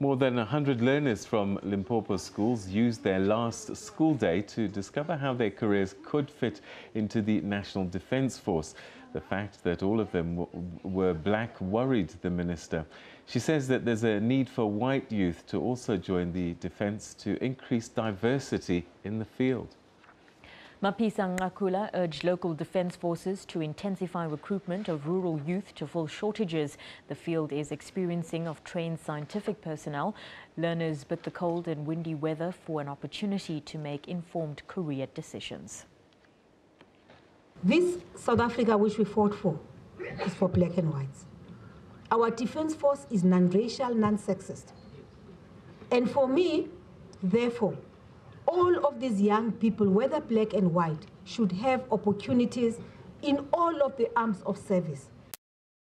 More than 100 learners from Limpopo schools used their last school day to discover how their careers could fit into the National Defence Force. The fact that all of them were black worried the minister. She says that there's a need for white youth to also join the defence to increase diversity in the field. Mapisa Nqakula urged local defence forces to intensify recruitment of rural youth to fill shortages the field is experiencing of trained scientific personnel. Learners bid the cold and windy weather for an opportunity to make informed career decisions. This South Africa which we fought for is for black and whites. Our defence force is non-racial, non-sexist. And for me, therefore, all of these young people, whether black and white, should have opportunities in all of the arms of service.